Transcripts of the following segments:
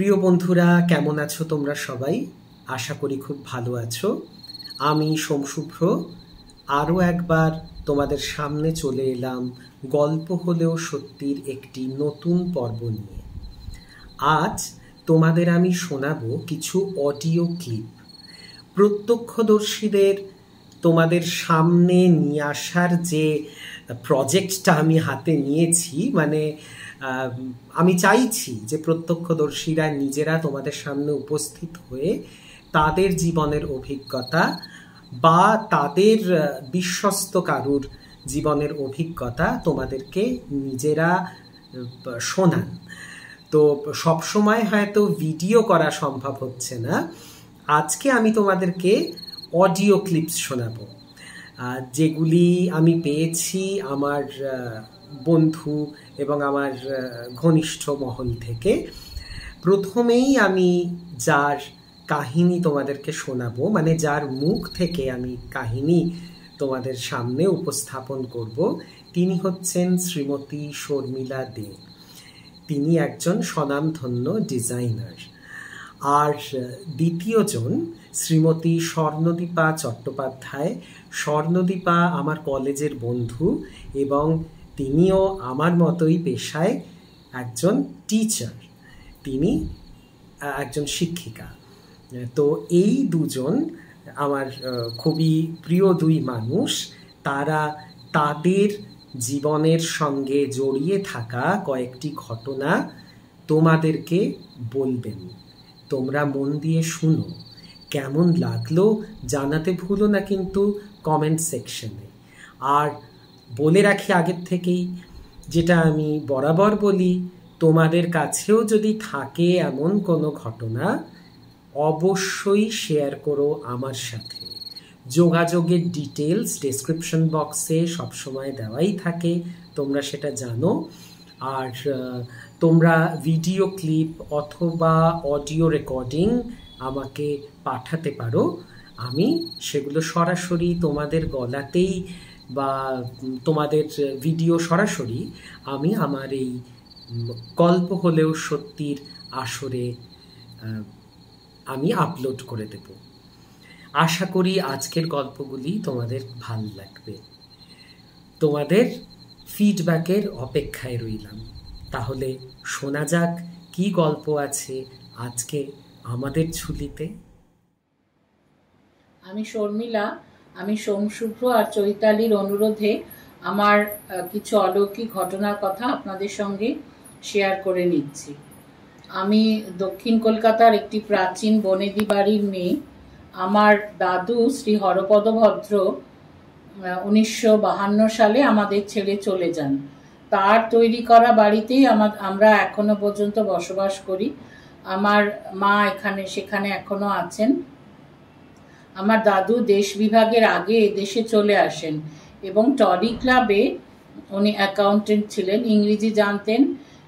প্রিয় বন্ধুরা, কেমন আছো তোমরা সবাই? আশা করি খুব ভালো আছো। আমি সোমশুভ্র আরও একবার তোমাদের সামনে চলে এলাম গল্প হলেও সত্যির একটি নতুন পর্ব নিয়ে। আজ তোমাদের আমি শোনাবো কিছু অডিও ক্লিপ। প্রত্যক্ষদর্শীদের তোমাদের সামনে নিয়ে আসার যে প্রজেক্টটা আমি হাতে নিয়েছি মানে আমি চাইছি যে প্রত্যক্ষদর্শীরা নিজেরা তোমাদের সামনে উপস্থিত হয়ে তাদের জীবনের অভিজ্ঞতা বা তাদের বিশ্বস্ত কারুর জীবনের অভিজ্ঞতা তোমাদেরকে নিজেরা শোনান। তো সবসময় হয়তো ভিডিও করা সম্ভব হচ্ছে না। আজকে আমি তোমাদেরকে অডিও ক্লিপস শোনাবো। যেগুলি আমি পেয়েছি আমার বন্ধু এবং আমার ঘনিষ্ঠ মহল থেকে। প্রথমেই আমি যার কাহিনী তোমাদেরকে শোনাবো মানে যার মুখ থেকে আমি কাহিনী তোমাদের সামনে উপস্থাপন করব, তিনি হচ্ছেন শ্রীমতী শর্মিলা দে। তিনি একজন স্বনামধন্য ডিজাইনার আর দ্বিতীয়জন শ্রীমতী স্বর্ণদীপা চট্টোপাধ্যায়। স্বর্ণদীপা আমার কলেজের বন্ধু এবং তিনিও আমার মতোই পেশায় একজন টিচার তিনি একজন শিক্ষিকা। তো এই দুজন আমার খুবই প্রিয় দুই মানুষ। তারা তাদের জীবনের সঙ্গে জড়িয়ে থাকা কয়েকটি ঘটনা তোমাদেরকে বলবেন। তোমরা মন দিয়ে শুনো, কেমন লাগল জানাতে ভুলো না কিন্তু কমেন্ট সেকশনে আর বলে রাখি আগের থেকেই, যেটা আমি বরাবর বলি, তোমাদের কাছেও যদি থাকে এমন কোনো ঘটনা, অবশ্যই শেয়ার করো আমার সাথে। যোগাযোগের ডিটেলস ডেসক্রিপশন বক্সে সবসময় দেওয়াই থাকে, তোমরা সেটা জানো। আর তোমরা ভিডিও ক্লিপ অথবা অডিও রেকর্ডিং আমাকে পাঠাতে পারো। আমি সেগুলো সরাসরি তোমাদের গলাতেই বা তোমাদের ভিডিও সরাসরি আমি আমার এই গল্প হলেও সত্যির আসরে আমি আপলোড করে দেব। আশা করি আজকের গল্পগুলি তোমাদের ভালো লাগবে। তোমাদের ফিডব্যাকের অপেক্ষায় রইলাম। তাহলে শোনা যাক কি গল্প আছে আজকে আমাদের ঝুলিতে। আমি শর্মিলা, আমি সোমশুভ্র আর চৈতালির অনুরোধে আমার কিছু অলৌকিক ঘটনার কথা আপনাদের সঙ্গে শেয়ার করে নিচ্ছি। আমি দক্ষিণ কলকাতার একটি প্রাচীন বনেদি বাড়ির মেয়ে। আমার দাদু শ্রী হরপদ ভদ্র উনিশশো বাহান্ন সালে আমাদের ছেড়ে চলে যান। তার তৈরি করা বাড়িতেই আমার, আমরা এখনও পর্যন্ত বসবাস করি। আমার মা এখানে, সেখানে এখনও আছেন। আমার দাদু দেশ বিভাগের আগে দেশে চলে আসেন এবং টরি ক্লাবে উনি অ্যাকাউন্টেন্ট ছিলেন, ইংরেজি জানতেন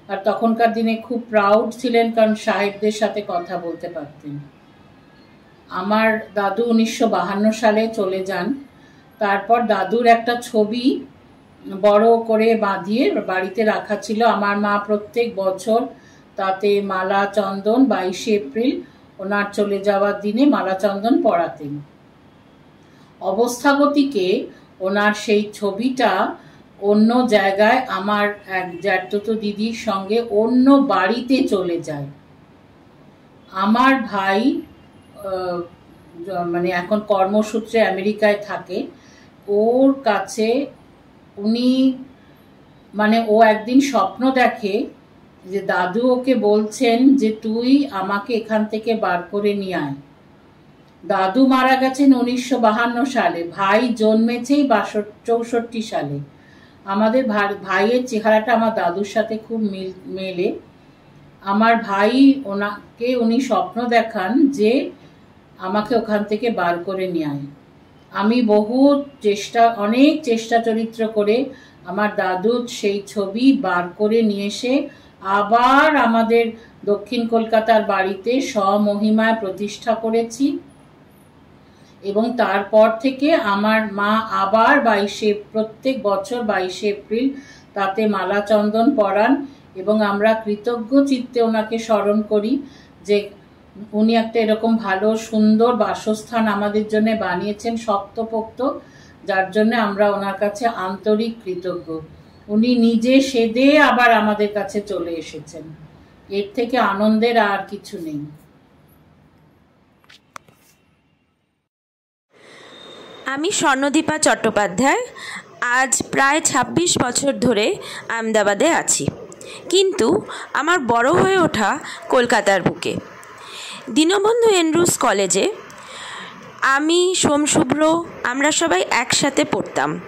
আর তখনকার দিনে খুব প্রাউড ছিলেন কারণ সাহেবদের সাথে কথা বলতে পারতেন। আমার দাদু উনিশশো সালে চলে যান। তারপর দাদুর একটা ছবি বড় করে বাঁধিয়ে বাড়িতে রাখা ছিল। আমার মা প্রত্যেক বছর তাতে মালা চন্দন বাইশে এপ্রিল ওনার চলে যাওয়ার দিনে মালা চন্দন পড়াতেন অবস্থাগতিকে ওনার সেই ছবিটা অন্য জায়গায় আমার এক জ্যাঠতো দিদির সঙ্গে অন্য বাড়িতে চলে যায়। আমার ভাই মানে এখন কর্মসূত্রে আমেরিকায় থাকে, ওর কাছে উনি মানে ও একদিন স্বপ্ন দেখে যে দাদু ওকে বলছেন যে তুই আমাকে এখান থেকে বার করে নিয়ে আয়। দাদু মারা গেছেন উনিশশো বাহান্ন সালে, ভাই জন্মেছেই বাষট্টি চৌষট্টি সালে। আমাদের ভাইয়ের চেহারাটা আমার দাদুর সাথে খুব মিল, মেলে। আমার ভাই ওনাকে, উনি স্বপ্ন দেখান যে আমাকে ওখান থেকে বার করে নিয়ে আয়। আমি বহু চেষ্টা, অনেক চেষ্টা চরিত্র করে আমার দাদুর সেই ছবি বার করে নিয়ে এসে আবার আমাদের দক্ষিণ কলকাতার বাড়িতে স্বমহিমায় প্রতিষ্ঠা করেছি। এবং তারপর থেকে আমার মা আবার বাইশে, প্রত্যেক বছর বাইশে এপ্রিল তাতে মালা চন্দন পরান এবং আমরা কৃতজ্ঞ চিত্তে ওনাকে স্মরণ করি যে উনি একটা এরকম ভালো, সুন্দর বাসস্থান আমাদের জন্য বানিয়েছেন শক্তপোক্ত, যার জন্য আমরা ওনার কাছে আন্তরিক কৃতজ্ঞ। উনি নিজে সেদে আবার আমাদের কাছে চলে এসেছেন। এর থেকে আনন্দের আর কিছু নেই। আমি স্বর্ণদীপা চট্টোপাধ্যায়। আজ প্রায় ২৬ বছর ধরে আহমেদাবাদে আছি। কিন্তু আমার বড় হয়ে ওঠা কলকাতার বুকে। দীনবন্ধু এন্ড্রুস কলেজে আমি সোমশুভ্র আমরা সবাই একসাথে পড়তাম।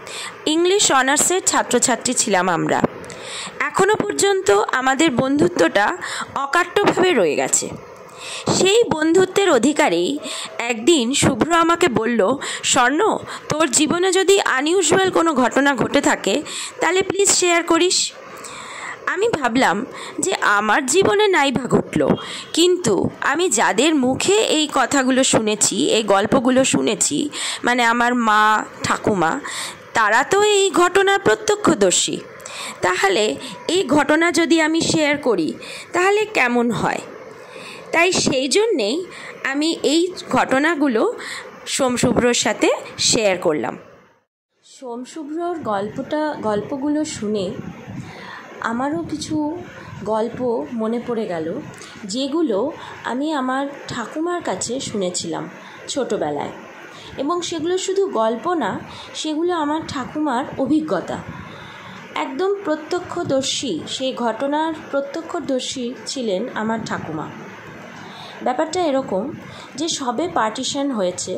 ইংলিশ অনার্সের ছাত্রছাত্রী ছিলাম আমরা। এখনও পর্যন্ত আমাদের বন্ধুত্বটা অকাট্যভাবে রয়ে গেছে। সেই বন্ধুত্বের অধিকারেই একদিন শুভ্র আমাকে বলল, স্বর্ণ, তোর জীবনে যদি আনইউজুয়াল কোনো ঘটনা ঘটে থাকে, তাহলে প্লিজ শেয়ার করিস। আমি ভাবলাম যে আমার জীবনে নাই নাইবা ঘটল কিন্তু আমি যাদের মুখে এই কথাগুলো শুনেছি, এই গল্পগুলো শুনেছি মানে আমার মা, ঠাকুমা, তারা তো এই ঘটনার প্রত্যক্ষদর্শী। তাহলে এই ঘটনা যদি আমি শেয়ার করি, তাহলে কেমন হয়? তাই সেই জন্যেই আমি এই ঘটনাগুলো সোমশুভ্রর সাথে শেয়ার করলাম। সোমশুভ্রর গল্পটা, গল্পগুলো শুনে আমারও কিছু গল্প মনে পড়ে গেল, যেগুলো আমি আমার ঠাকুমার কাছে শুনেছিলাম ছোটোবেলায়। এবং সেগুলো শুধু গল্প না, সেগুলো আমার ঠাকুমার অভিজ্ঞতা। একদম প্রত্যক্ষদর্শী, সেই ঘটনার প্রত্যক্ষদর্শী ছিলেন আমার ঠাকুমা। ব্যাপারটা এরকম যে সবে পার্টিশন হয়েছে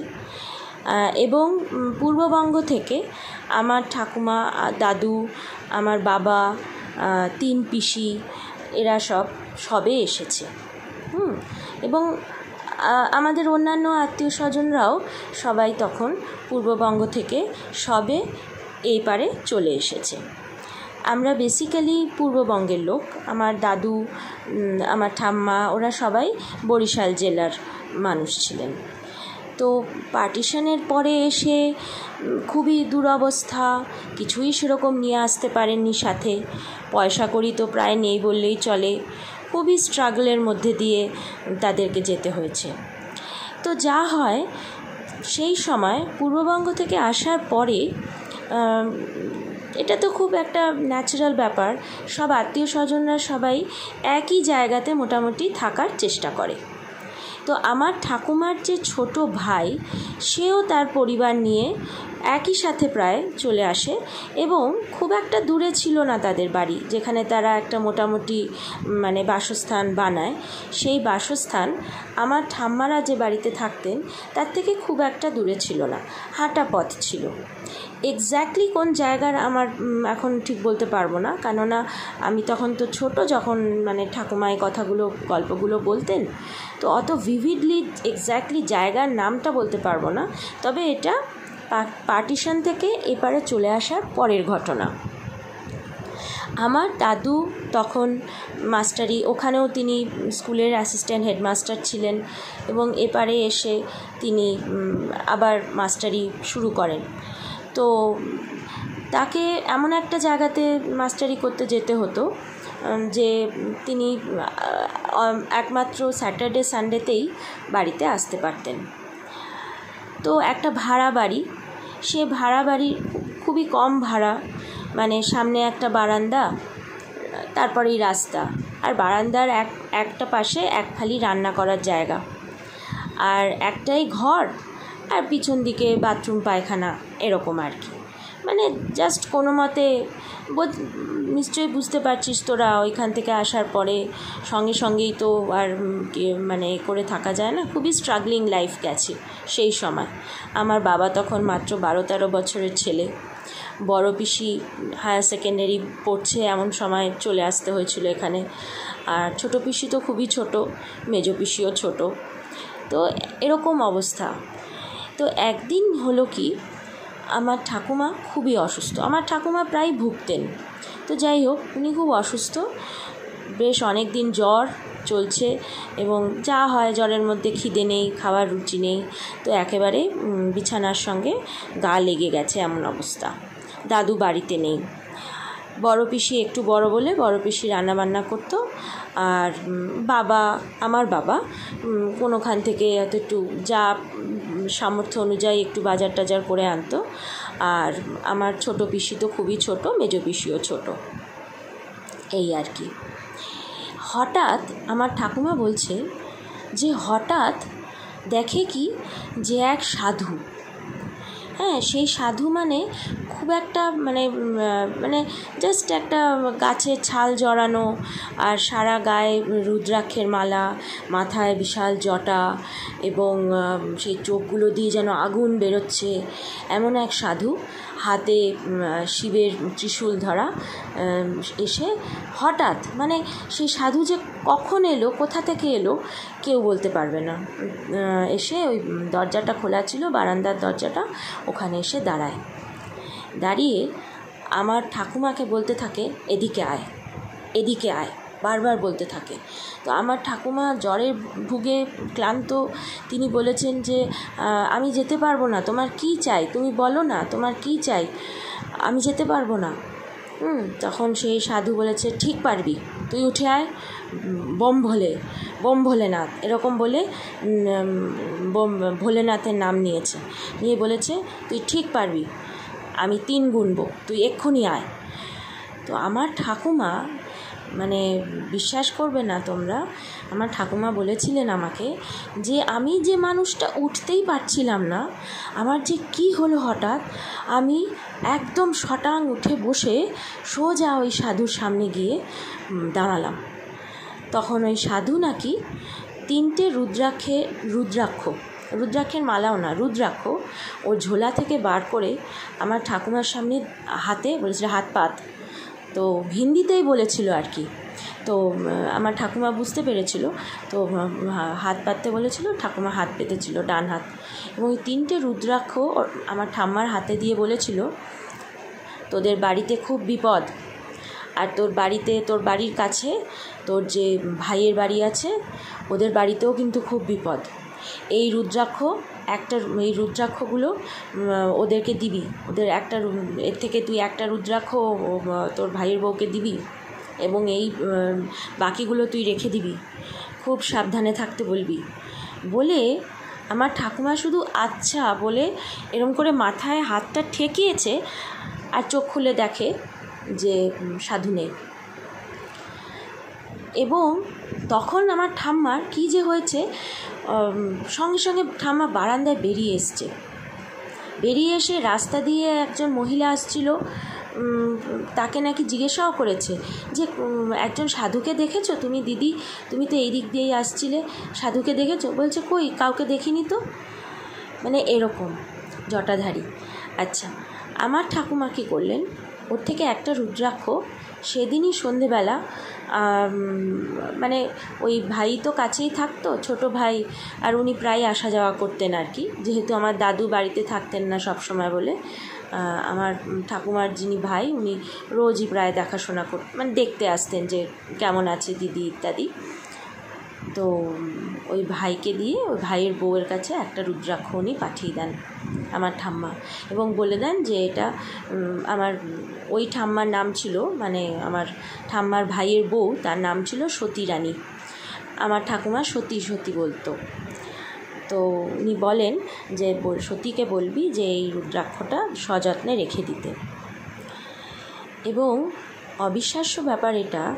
এবং পূর্ববঙ্গ থেকে আমার ঠাকুমা, দাদু, আমার বাবা তিন পিসি, এরা সব, সবে এসেছে। হুম, এবং আমাদের অন্যান্য আত্মীয় স্বজনরাও সবাই তখন পূর্ববঙ্গ থেকে সবে এই পারে চলে এসেছে। আমরা বেসিক্যালি পূর্ববঙ্গের লোক। আমার দাদু আমার ঠাম্মা, ওরা সবাই বরিশাল জেলার মানুষ ছিলেন। তো পার্টিশনের পরে এসে খুবই দুরবস্থা, কিছুই সেরকম নিয়ে আসতে পারেননি সাথে। পয়সা করি তো প্রায় নেই বললেই চলে। খুবই স্ট্রাগলের মধ্যে দিয়ে তাদেরকে যেতে হয়েছে। তো যা হয়, সেই সময় পূর্ববঙ্গ থেকে আসার পরে এটা তো খুব একটা ন্যাচারাল ব্যাপার। সব আত্মীয় স্বজনরা সবাই একই জায়গাতে মোটামুটি থাকার চেষ্টা করে। তো আমার ঠাকুমার যে ছোট ভাই সেও তার পরিবার নিয়ে একই সাথে প্রায় চলে আসে এবং খুব একটা দূরে ছিল না তাদের বাড়ি, যেখানে তারা একটা মোটামুটি মানে বাসস্থান বানায়। সেই বাসস্থান আমার ঠাম্মারা যে বাড়িতে থাকতেন, তার থেকে খুব একটা দূরে ছিল না, হাঁটা পথ ছিল। এক্স্যাক্টলি কোন জায়গার আমার এখন ঠিক বলতে পারব না, কেননা আমি তখন তো ছোট যখন মানে ঠাকুমা এই কথাগুলো, গল্পগুলো বলতেন, তো অত ভিভিডলি এক্স্যাক্টলি জায়গার নামটা বলতে পারব না। তবে এটা পার্টিশন থেকে এপারে চলে আসার পরের ঘটনা। আমার দাদু তখন মাস্টারি, ওখানেও তিনি স্কুলের অ্যাসিস্ট্যান্ট হেডমাস্টার ছিলেন এবং এপারে এসে তিনি আবার মাস্টারি শুরু করেন। তো তাকে এমন একটা জায়গাতে মাস্টারি করতে যেতে হতো যে তিনি একমাত্র স্যাটারডে, সানডেতেই বাড়িতে আসতে পারতেন। তো একটা ভাড়া বাড়ি। সে ভাড়া বাড়ির খুবই কম ভাড়া। মানে সামনে একটা বারান্দা, তারপরেই রাস্তা। আর বারান্দার এক, একটা পাশে এক খালি রান্না করার জায়গা। আর একটাই ঘর, আর পিছন দিকে বাথরুম, পায়খানা, এরকম আর কি। মানে জাস্ট কোনো মতে নিশ্চয়ই বুঝতে পারছিস তোরা ওইখান থেকে আসার পরে। সঙ্গে সঙ্গেই তো আর মানে করে থাকা যায় না। খুবই স্ট্রাগলিং লাইফ গেছে সেই সময়। আমার বাবা তখন মাত্র বারো তেরো বছরের ছেলে। বড় পিসি হায়ার সেকেন্ডারি পড়ছে, এমন সময় চলে আসতে হয়েছিল এখানে। আর ছোটো পিসি তো খুবই ছোট, মেজো পিসিও ছোট। তো এরকম অবস্থা। তো একদিন হলো কি আমার ঠাকুমা খুবই অসুস্থ। আমার ঠাকুমা প্রায় ভুগতেন। তো যাই হোক, উনি খুব অসুস্থ। বেশ অনেক দিন জ্বর চলছে এবং যা হয়, জ্বরের মধ্যে খিদে নেই খাবার রুচি নেই। তো একেবারে বিছানার সঙ্গে গা লেগে গেছে এমন অবস্থা। দাদু বাড়িতে নেই। বড় পিসি একটু বড় বলে বড় পিসি রান্নাবান্না করতো। আর বাবা, আমার বাবা কোনোখান থেকে হয়তো একটু যা সামর্থ্য অনুযায়ী একটু বাজার টাজার করে আনতো। আর আমার ছোট পিসি তো খুবই ছোট, মেজো পিসিও ছোট। এই আর কি। হঠাৎ আমার ঠাকুমা বলছে যে, হঠাৎ দেখে কি যে এক সাধু হ্যাঁ সেই সাধু মানে খুব একটা মানে মানে জাস্ট একটা গাছের ছাল জড়ানো আর সারা গায়ে রুদ্রাক্ষের মালা, মাথায় বিশাল জটা এবং সেই চোখগুলো দিয়ে যেন আগুন বেরোচ্ছে, এমন এক সাধু। হাতে শিবের ত্রিশূল ধরা এসে হঠাৎ মানে সেই সাধু যে কখন এলো, কোথা থেকে এলো, কেউ বলতে পারবে না। এসে ওই দরজাটা খোলা ছিল, বারান্দার দরজাটা, ওখানে এসে দাঁড়ায়। দাঁড়িয়ে আমার ঠাকুমাকে বলতে থাকে, এদিকে আয় এদিকে আয়। বারবার বলতে থাকে। তো আমার ঠাকুমা জ্বরে ভুগে ক্লান্ত। তিনি বলেছেন যে আমি যেতে পারব না। তোমার কি চাই? তুমি বলো না, তোমার কি চাই? আমি যেতে পারব না। হুম, তখন সেই সাধু বলেছে, ঠিক পারবি, তুই উঠে আয়, বোম ভোলে, বোম ভোলেনাথ। এরকম বলে বোম, ভোলেনাথের নাম নিয়েছে। নিয়ে বলেছে, তুই ঠিক পারবি, আমি তিন গুনবো, তুই এক্ষুনি আয়। তো আমার ঠাকুমা মানে বিশ্বাস করবে না তোমরা। আমার ঠাকুমা বলেছিলেন আমাকে যে, আমি যে মানুষটা উঠতেই পারছিলাম না, আমার যে কি হলো হঠাৎ, আমি একদম শটাং উঠে বসে সোজা ওই সাধুর সামনে গিয়ে দাঁড়ালাম। তখন ওই সাধু নাকি তিনটে রুদ্রাক্ষে, রুদ্রাক্ষ, রুদ্রাক্ষের মালাও না, রুদ্রাক্ষ ও ঝোলা থেকে বার করে আমার ঠাকুমার সামনে হাতে, বলেছিল হাত পাত তো হিন্দিতেই বলেছিল আর কি। তো আমার ঠাকুমা বুঝতে পেরেছিল। তো হাত পাততে বলেছিল, ঠাকুমা হাত পেতেছিল, ডান হাত। এবং ওই তিনটে রুদ্রাক্ষ আমার ঠাম্মার হাতে দিয়ে বলেছিল, তোদের বাড়িতে খুব বিপদ। আর তোর বাড়িতে, তোর বাড়ির কাছে, তোর যে ভাইয়ের বাড়ি আছে, ওদের বাড়িতেও কিন্তু খুব বিপদ। এই রুদ্রাক্ষ একটা এই রুদ্রাক্ষগুলো ওদেরকে দিবি। ওদের একটা এর থেকে তুই একটা রুদ্রাক্ষ তোর ভাইয়ের বউকে দিবি এবং এই বাকিগুলো তুই রেখে দিবি। খুব সাবধানে থাকতে বলবি। বলে আমার ঠাকুমা শুধু আচ্ছা বলে এরম করে মাথায় হাতটা ঠেকিয়েছে আর চোখ খুলে দেখে যে সাধু নেই। এবং তখন আমার ঠাম্মার কী যে হয়েছে সঙ্গে সঙ্গে ঠাম্মা বারান্দায় বেরিয়ে এসছে। বেরিয়ে এসে রাস্তা দিয়ে একজন মহিলা আসছিল তাকে নাকি জিজ্ঞাসাও করেছে যে একজন সাধুকে দেখেছ? তুমি দিদি, তুমি তো এই দিক দিয়েই আসছিলে, সাধুকে দেখেছ? বলছে, কই, কাউকে দেখিনি তো? মানে এরকম, জটাধারী। আচ্ছা আমার ঠাকুমা কী করলেন? ওর থেকে একটা রুদ্রাক্ষ সেদিনই সন্ধেবেলা মানে ওই ভাই তো কাছেই থাকতো, ছোট ভাই, আর উনি প্রায় আসা যাওয়া করতেন আর কি। যেহেতু আমার দাদু বাড়িতে থাকতেন না সব সময় বলে আমার ঠাকুমার যিনি ভাই, উনি রোজই প্রায় দেখাশোনা কর মানে দেখতে আসতেন যে কেমন আছে দিদি ইত্যাদি। তো ওই ভাইকে দিয়ে ওই ভাইয়ের বউয়ের কাছে একটা রুদ্রাক্ষ উনি পাঠিয়ে দেন আমার ঠাম্মা এবং বলে দেন যে এটা আমার, ওই ঠাম্মার নাম ছিল মানে আমার ঠাম্মার ভাইয়ের বউ, তার নাম ছিল সতী রানী আমার ঠাকুমা সতী সতী বলতো। তো উনি বলেন যে সতীকে বলবি যে এই রুদ্রাক্ষটা সযত্নে রেখে দিতে। এবং অবিশ্বাস্য ব্যাপার এটা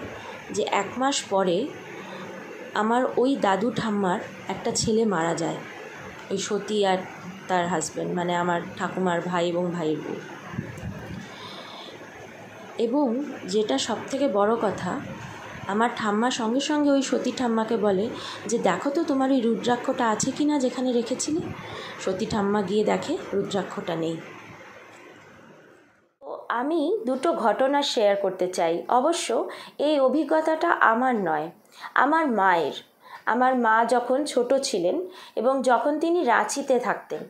যে এক মাস পরে আমার ওই দাদু ঠাম্মার একটা ছেলে মারা যায়। ওই সতী আর তার হাজব্যান্ড মানে আমার ঠাকুমার ভাই এবং ভাইয়ের বউ। এবং যেটা সব থেকে বড় কথা, আমার ঠাম্মা সঙ্গে সঙ্গে ওই সতী ঠাম্মাকে বলে যে, দেখো তো তোমার ওই রুদ্রাক্ষটা আছে কি না যেখানে রেখেছিলে? সতী ঠাম্মা গিয়ে দেখে, রুদ্রাক্ষটা নেই। আমি দুটো ঘটনা শেয়ার করতে চাই। অবশ্য এই অভিজ্ঞতাটা আমার নয়। আমার মায়ের। আমার মা যখন ছোট ছিলেন এবং যখন তিনি রাঁচিতে থাকতেন।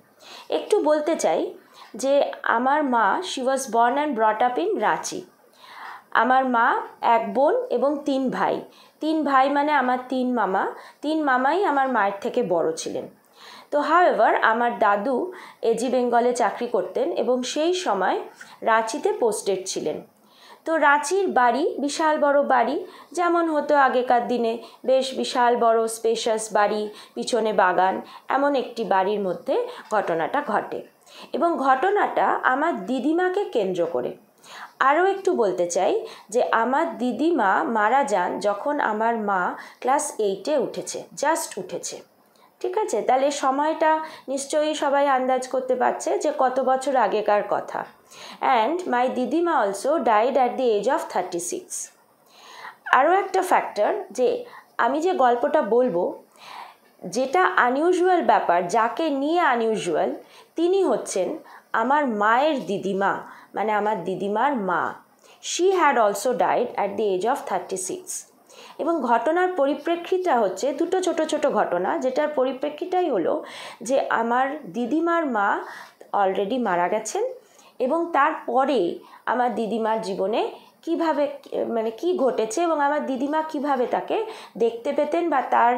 একটু বলতে চাই যে আমার মা she was born and brought up in Ranchi. আমার মা এক বোন এবং তিন ভাই। তিন ভাই মানে আমার তিন মামা। তিন মামাই আমার মায়ের থেকে বড় ছিলেন। তো হাওয়েভার আমার দাদু এজি বেঙ্গলে চাকরি করতেন এবং সেই সময় রাঁচিতে পোস্টেড ছিলেন। তো রাঁচির বাড়ি, বিশাল বড় বাড়ি। যেমন হতো আগেকার দিনে, বেশ বিশাল বড় স্পেশাস বাড়ি, পিছনে বাগান, এমন একটি বাড়ির মধ্যে ঘটনাটা ঘটে। এবং ঘটনাটা আমার দিদিমাকে কেন্দ্র করে। আরও একটু বলতে চাই যে, আমার দিদিমা মারা যান যখন আমার মা ক্লাস এইটে উঠেছে জাস্ট উঠেছে। ঠিক আছে? তাহলে সময়টা নিশ্চয়ই সবাই আন্দাজ করতে পারছে যে কত বছর আগেকার কথা। অ্যান্ড মাই দিদিমা also died at the age of thirty six আরও একটা ফ্যাক্টর যে আমি যে গল্পটা বলব, যেটা আনইউজুয়াল ব্যাপার, যাকে নিয়ে আনইউজুয়াল তিনি হচ্ছেন আমার মায়ের দিদিমা মানে আমার দিদিমার মা। She had also died at the age of thirty six এবং ঘটনার পরিপ্রেক্ষিতটা হচ্ছে দুটো ছোট ছোট ঘটনা, যেটার পরিপ্রেক্ষিতটাই হলো যে আমার দিদিমার মা অলরেডি মারা গেছেন এবং তারপরে আমার দিদিমার জীবনে কীভাবে মানে কি ঘটেছে এবং আমার দিদিমা কীভাবে তাকে দেখতে পেতেন বা তার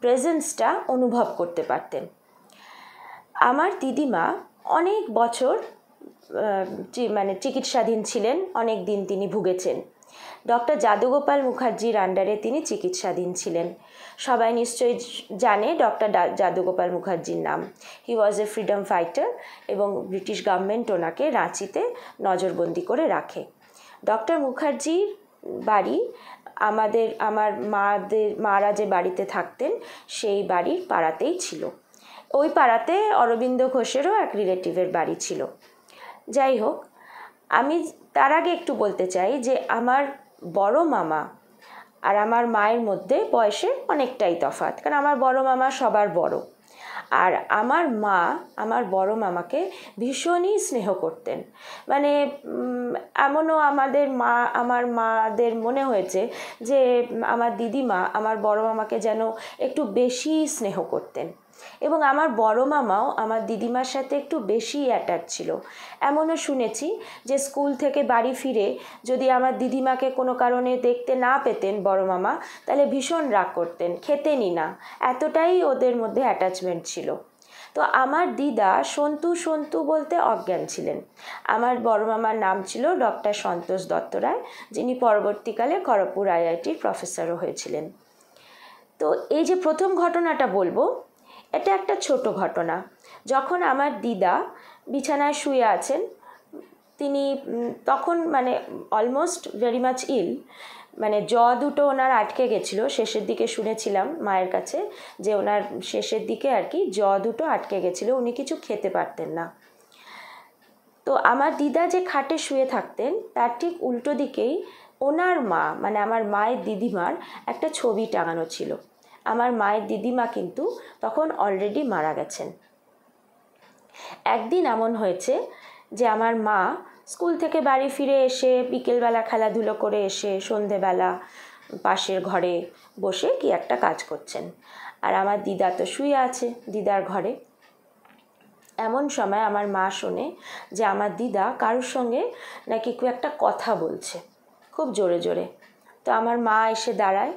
প্রেজেন্সটা অনুভব করতে পারতেন। আমার দিদিমা অনেক বছর মানে চিকিৎসাধীন ছিলেন, অনেক দিন তিনি ভুগেছেন। ডক্টর যাদুগোপাল মুখার্জির আন্ডারে তিনি চিকিৎসাধীন ছিলেন। সবাই নিশ্চয়ই জানে ডক্টর যাদুগোপাল মুখার্জির নাম। He was a freedom fighter এবং ব্রিটিশ গভর্নমেন্ট ওনাকে রাঁচিতে নজরবন্দি করে রাখে। ডক্টর মুখার্জির বাড়ি আমাদের, আমার মাদের, মারা যে বাড়িতে থাকতেন সেই বাড়ির পাড়াতেই ছিল। ওই পাড়াতে অরবিন্দ ঘোষেরও এক রিলেটিভের বাড়ি ছিল। যাই হোক, আমি তার আগে একটু বলতে চাই যে আমার বড় মামা আর আমার মায়ের মধ্যে বয়সে অনেকটাই তফাৎ, কারণ আমার বড় মামা সবার বড়। আর আমার মা আমার বড় মামাকে ভীষণই স্নেহ করতেন। মানে এমনও আমাদের মা, আমার মাদের মনে হয়েছে যে আমার দিদিমা আমার বড় মামাকে যেন একটু বেশি স্নেহ করতেন। এবং আমার বড় মামাও আমার দিদিমার সাথে একটু বেশি অ্যাটাচ ছিল। এমনও শুনেছি যে স্কুল থেকে বাড়ি ফিরে যদি আমার দিদিমাকে কোনো কারণে দেখতে না পেতেন বড় মামা, তাহলে ভীষণ রাগ করতেন, খেতেনই না। এতটাই ওদের মধ্যে অ্যাটাচমেন্ট ছিল। তো আমার দিদা সন্তু সন্তু বলতে অজ্ঞান ছিলেন। আমার বড় মামার নাম ছিল ডক্টর সন্তোষ দত্ত রায়, যিনি পরবর্তীকালে খড়গপুর আইআইটির প্রফেসরও হয়েছিলেন। তো এই যে প্রথম ঘটনাটা বলব এটা একটা ছোট ঘটনা। যখন আমার দিদা বিছানায় শুয়ে আছেন, তিনি তখন মানে অলমোস্ট ভেরি মাচ ইল মানে জ দুটো ওনার আটকে গেছিল। শেষের দিকে শুনেছিলাম মায়ের কাছে যে ওনার শেষের দিকে আর কি জ দুটো আটকে গেছিল, উনি কিছু খেতে পারতেন না। তো আমার দিদা যে খাটে শুয়ে থাকতেন, তার ঠিক উল্টো দিকেই ওনার মা মানে আমার মায়ের দিদিমার একটা ছবি টাঙানো ছিল। আমার মায়ের দিদিমা কিন্তু তখন অলরেডি মারা গেছেন। একদিন এমন হয়েছে যে আমার মা স্কুল থেকে বাড়ি ফিরে এসে বিকেলবেলা খেলাধুলো করে এসে সন্ধেবেলা পাশের ঘরে বসে কি একটা কাজ করছেন। আর আমার দিদা তো শুয়ে আছে দিদার ঘরে। এমন সময় আমার মা শোনে যে আমার দিদা কারোর সঙ্গে নাকি খুব একটা কথা বলছে, খুব জোরে জোরে। তো আমার মা এসে দাঁড়ায়,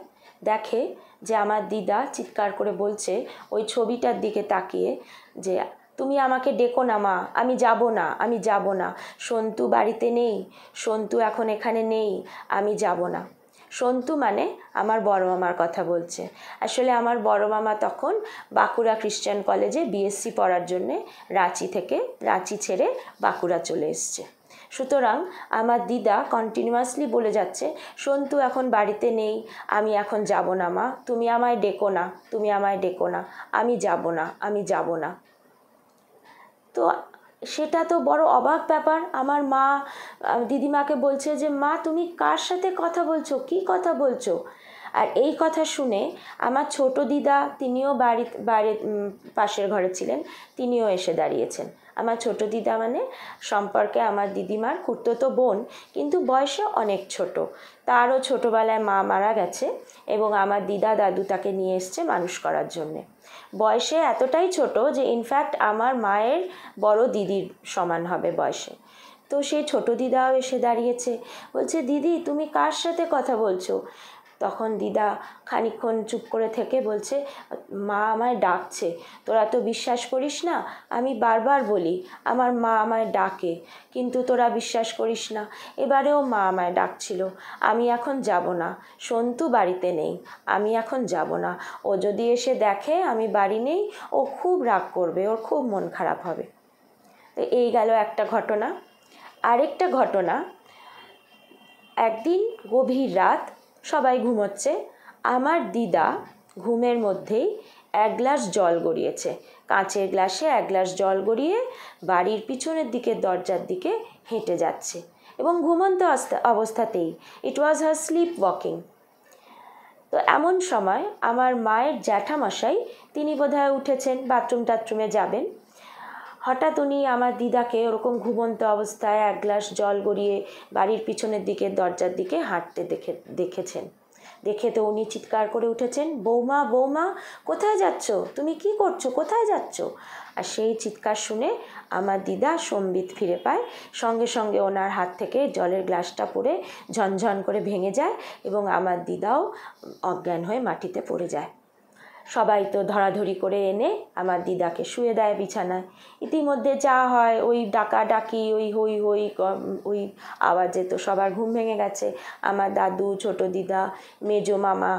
দেখে যে আমার দিদা চিৎকার করে বলছে ওই ছবিটার দিকে তাকিয়ে যে, তুমি আমাকে ডেকো না মা, আমি যাব না, আমি যাব না। সন্তু বাড়িতে নেই, সন্তু এখন এখানে নেই, আমি যাব না। সন্তু মানে আমার বড় মামার কথা বলছে। আসলে আমার বড় মামা তখন বাঁকুড়া খ্রিস্টান কলেজে বিএসসি পড়ার জন্যে রাঁচি থেকে, রাঁচি ছেড়ে বাঁকুড়া চলে এসছে। সুতরাং আমার দিদা কন্টিনিউয়াসলি বলে যাচ্ছে, সন্তু এখন বাড়িতে নেই, আমি এখন যাব না মা, তুমি আমায় ডেকো না, তুমি আমায় ডেকো না, আমি যাব না, আমি যাব না। তো সেটা তো বড় অবাক ব্যাপার, আমার মা দিদিমাকে বলছে যে, মা, তুমি কার সাথে কথা বলছো? কি কথা বলছো? আর এই কথা শুনে আমার ছোট দিদা তিনিও বাড়ি, বাড়ির পাশের ঘরে ছিলেন, তিনিও এসে দাঁড়িয়েছেন। আমার ছোট দিদা মানে সম্পর্কে আমার দিদিমার তো বোন, কিন্তু বয়সে অনেক ছোট। তারও ছোটোবেলায় মা মারা গেছে এবং আমার দিদা দাদু তাকে নিয়ে এসছে মানুষ করার জন্যে। বয়সে এতটাই ছোট যে ইনফ্যাক্ট আমার মায়ের বড় দিদির সমান হবে বয়সে। তো সেই ছোট দিদাও এসে দাঁড়িয়েছে। বলছে, দিদি, তুমি কার সাথে কথা বলছো? তখন দিদা খানিকক্ষণ চুপ করে থেকে বলছে, মা আমায় ডাকছে। তোরা তো বিশ্বাস করিস না, আমি বারবার বলি, আমার মা আমায় ডাকে, কিন্তু তোরা বিশ্বাস করিস না। এবারেও মা আমায় ডাকছিল। আমি এখন যাব না। সন্তু বাড়িতে নেই। আমি এখন যাব না। ও যদি এসে দেখে আমি বাড়ি নেই, ও খুব রাগ করবে, ওর খুব মন খারাপ হবে। তো এই গেল একটা ঘটনা। আরেকটা ঘটনা। একদিন গভীর রাত সবাই ঘুমোচ্ছে। আমার দিদা ঘুমের মধ্যেই এক গ্লাস জল গড়িয়েছে। কাঁচের গ্লাসে এক গ্লাস জল গড়িয়ে বাড়ির পিছনের দিকে, দরজার দিকে হেঁটে যাচ্ছে এবং ঘুমন্ত অবস্থাতেই ইট ওয়াজ হার স্লিপ ওয়াকিং তো এমন সময় আমার মায়ের জ্যাঠামশাই, তিনি বোধহয় উঠেছেন বাথরুম টাথরুমে যাবেন। হঠাৎ উনি আমার দিদাকে ওরকম ঘুমন্ত অবস্থায় এক গ্লাস জল গড়িয়ে বাড়ির পিছনের দিকে, দরজার দিকে হাঁটতে দেখে, দেখেছেন। দেখে তো উনি চিৎকার করে উঠেছেন, বৌমা বৌমা, কোথায় যাচ্ছ? তুমি কি করছ? কোথায় যাচ্ছ? আর সেই চিৎকার শুনে আমার দিদা সম্বিত ফিরে পায়। সঙ্গে সঙ্গে ওনার হাত থেকে জলের গ্লাসটা পড়ে ঝনঝন করে ভেঙে যায় এবং আমার দিদাও অজ্ঞান হয়ে মাটিতে পড়ে যায়। সবাই তো ধরাধরি করে এনে আমার দিদাকে শুয়ে দেয় বিছানায়। ইতিমধ্যে যা হয়, ওই ডাকা ডাকি ওই হই হই ওই আওয়াজে তো সবার ঘুম ভেঙে গেছে। আমার দাদু, ছোট দিদা, মেজো মামা,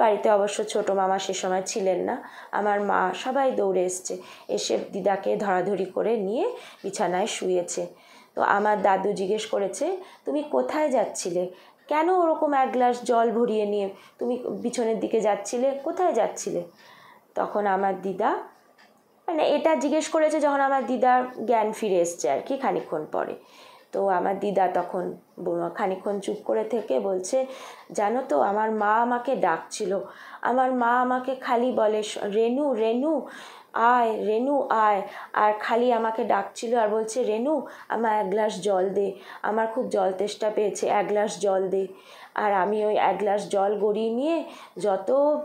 বাড়িতে অবশ্য ছোট মামা সে সময় ছিলেন না, আমার মা সবাই দৌড়ে এসছে। এসে দিদাকে ধরাধরি করে নিয়ে বিছানায় শুয়েছে। তো আমার দাদু জিজ্ঞেস করেছে, তুমি কোথায় যাচ্ছিলে? কেন ওরকম এক গ্লাস জল ভরিয়ে নিয়ে তুমি পিছনের দিকে যাচ্ছিলে? কোথায় যাচ্ছিলে? তখন আমার দিদা মানে এটা জিজ্ঞেস করেছে যখন আমার দিদার জ্ঞান ফিরে এসছে আর কি খানিক্ষণ পরে। তো আমার দিদা তখন খানিক্ষণ চুপ করে থেকে বলছে, জানো তো, আমার মা আমাকে ডাকছিল। আমার মা আমাকে খালি বলে রেনু রেনু আয়, রেনু, আয়। আর খালি আমাকে ডাকছিল আর বলছে, রেনু, আমার এক গ্লাস জল দে। আমার খুব জল তেষ্টা পেয়েছে, এক গ্লাস জল দে। আর আমি ওই এক গ্লাস জল গড়িয়ে নিয়ে যত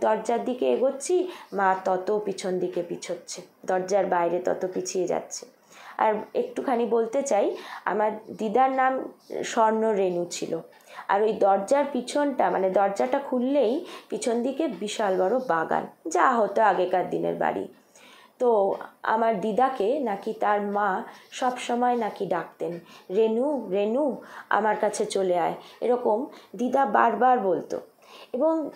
দরজার দিকে এগোচ্ছি, মা তত পিছন দিকে পিছোচ্ছে। দরজার বাইরে তত পিছিয়ে যাচ্ছে। আর একটুখানি বলতে চাই, আমার দিদার নাম স্বর্ণ রেণু ছিল। আর ওই দরজার পিছনটা মানে দরজাটা খুললেই পিছন দিকে বিশাল বড় বাগান, যা হতো আগেকার দিনের বাড়ি। তো আমার দিদাকে নাকি তার মা সব সময় নাকি ডাকতেন রেনু রেনু আমার কাছে চলে আয়। এরকম দিদা বারবার বলতো। এবং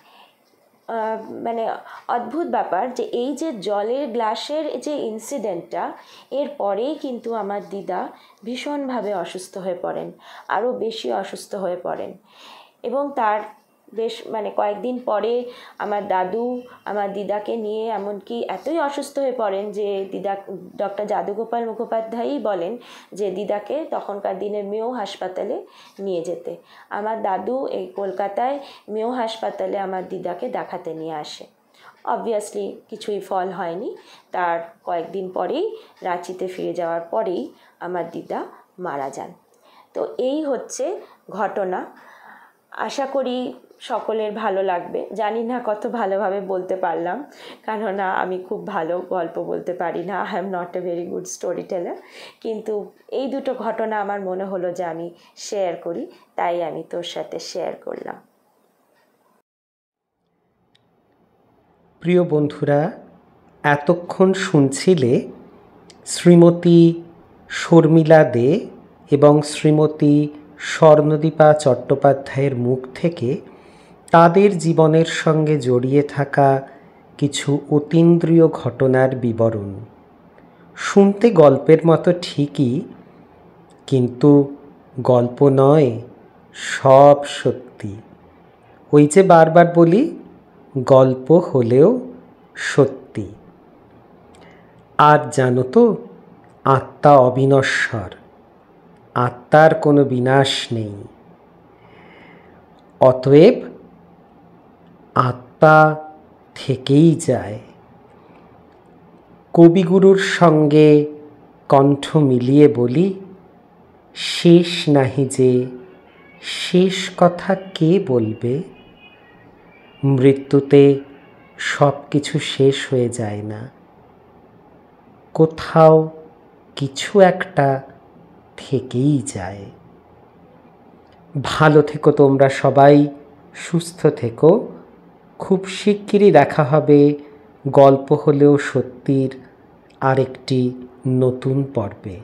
মানে অদ্ভুত ব্যাপার যে এই যে জলের গ্লাসের যে ইনসিডেন্টটা এর পরেই কিন্তু আমার দিদা ভীষণভাবে অসুস্থ হয়ে পড়েন, আরও বেশি অসুস্থ হয়ে পড়েন। এবং তার বেশ মানে কয়েকদিন পরে আমার দাদু আমার দিদাকে নিয়ে এমনকি এতই অসুস্থ হয়ে পড়েন যে দিদা, ডক্টর যাদুগোপাল মুখোপাধ্যায়ই বলেন যে দিদাকে তখনকার দিনে মেও হাসপাতালে নিয়ে যেতে। আমার দাদু এই কলকাতায় মেও হাসপাতালে আমার দিদাকে দেখাতে নিয়ে আসে। অবভিয়াসলি কিছুই ফল হয়নি। তার কয়েকদিন পরেই রাঁচিতে ফিরে যাওয়ার পরেই আমার দিদা মারা যান। তো এই হচ্ছে ঘটনা। আশা করি সকলের ভালো লাগবে। জানি না কত ভালোভাবে বলতে পারলাম, কেননা আমি খুব ভালো গল্প বলতে পারি না। I am not a very good storyteller কিন্তু এই দুটো ঘটনা আমার মনে হলো যে আমি শেয়ার করি, তাই আমি তোর সাথে শেয়ার করলাম। প্রিয় বন্ধুরা, এতক্ষণ শুনছিলে শ্রীমতী শর্মিলা দে এবং শ্রীমতী স্বর্ণদীপা চট্টোপাধ্যায়ের মুখ থেকে তাদের জীবনের সঙ্গে জড়িয়ে থাকা কিছু অতীন্দ্রিয় ঘটনার বিবরণ। শুনতে গল্পের মতো ঠিকই, কিন্তু গল্প নয়, সব সত্যি। ওই যে বারবার বলি, গল্প হলেও সত্যি। আর জানো তো, আত্মা অবিনশ্বর। আত্মার কোনো বিনাশ নেই। অতএব আত্মা থেকেই যায়। কবিগুরুর সঙ্গে কণ্ঠ মিলিয়ে বলি, শেষ নাহি যে, শেষ কথা কে বলবে? মৃত্যুতে সব কিছু শেষ হয়ে যায় না। কোথাও কিছু একটা থেকেই যায়। ভালো থেকো তোমরা সবাই, সুস্থ থেকো। খুব শিগগিরই দেখা হবে। গল্প হলেও সত্যির আরেকটি নতুন পর্বে।